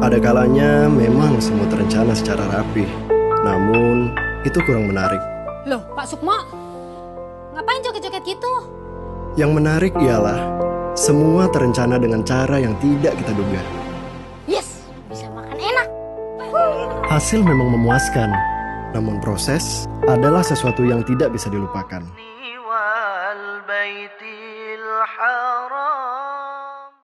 Ada kalanya memang semua terencana secara rapi, namun itu kurang menarik. Loh, Pak Sukmo, ngapain joget-joget gitu? Yang menarik ialah semua terencana dengan cara yang tidak kita duga. Yes, bisa makan enak. Hasil memang memuaskan, namun proses adalah sesuatu yang tidak bisa dilupakan.